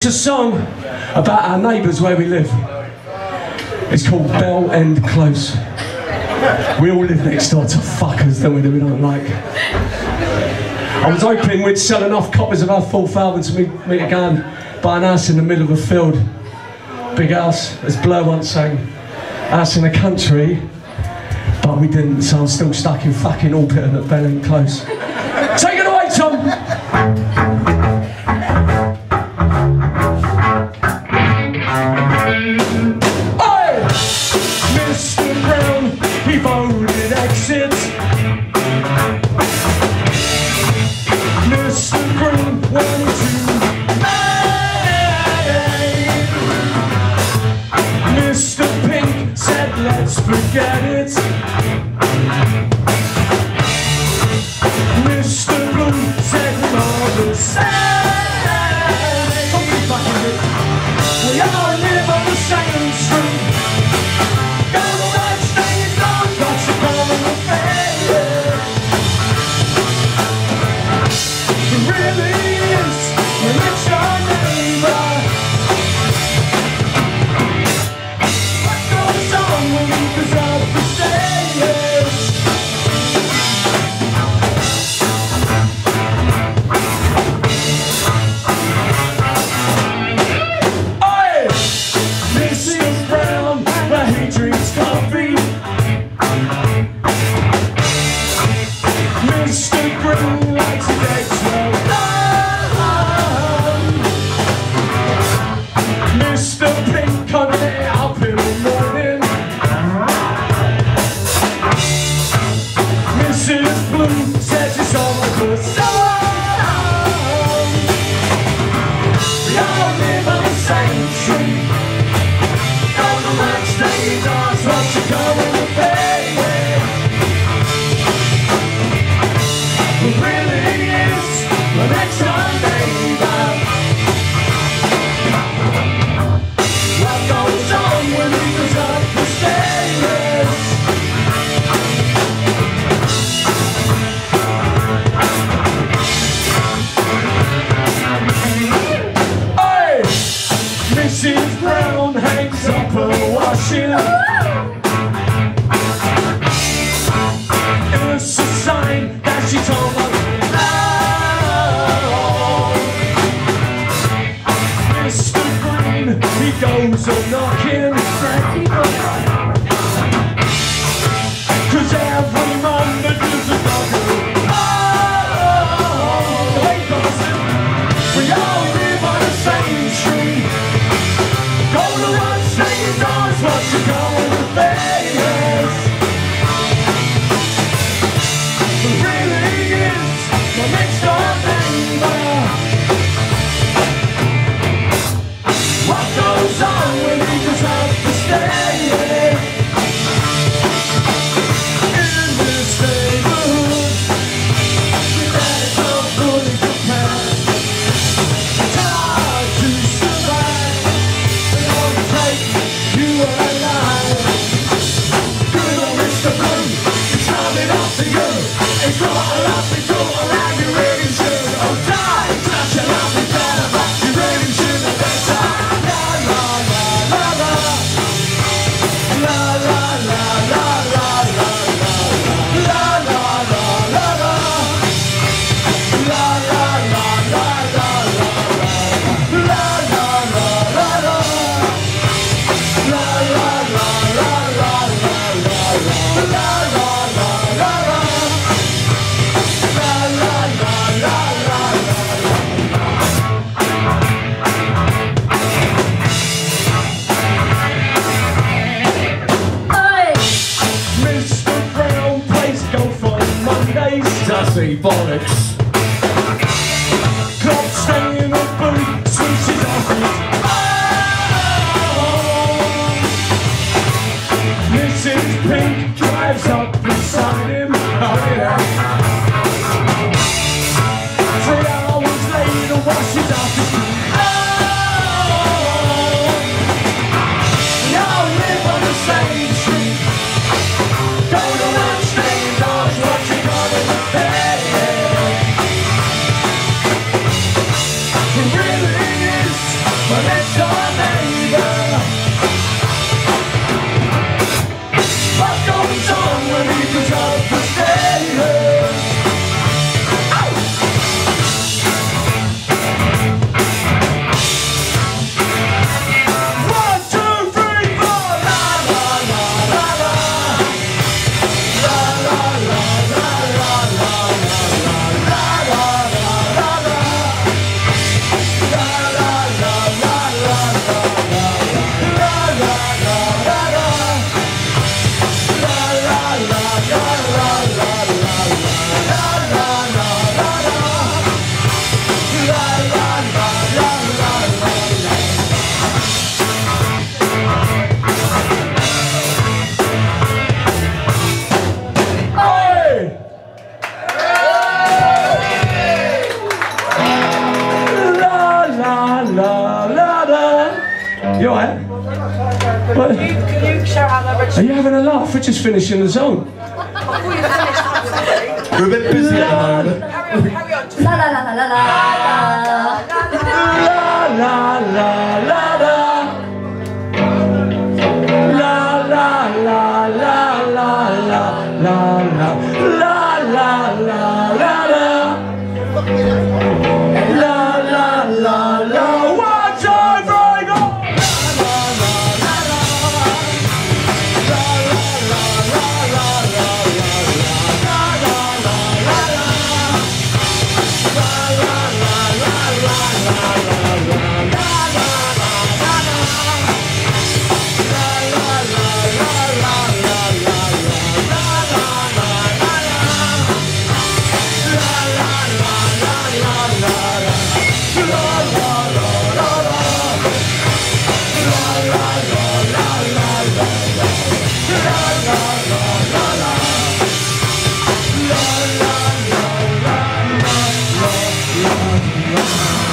It's a song about our neighbours where we live. It's called Bell End Close. We all live next door to fuckers, don't we, that we don't like. I was hoping we'd sell enough copies of our fourth album to meet, meet again by an ass in the middle of a field. Big ass. as Blur once sang, ass in the country, but we didn't, so I'm still stuck in fucking Albion at Bell End Close. Take it away, Tom! say washing It a sign that Mr. Green, he goes knocking Cause every Say you know it's what you're going to be I say bollocks. Staying Mrs. Pink drives up beside him. Oh, yeah. Can you, can you shout out Are you having a laugh? We're just finishing the zone. We're a bit busy at La la la la la la la la la la la la Love.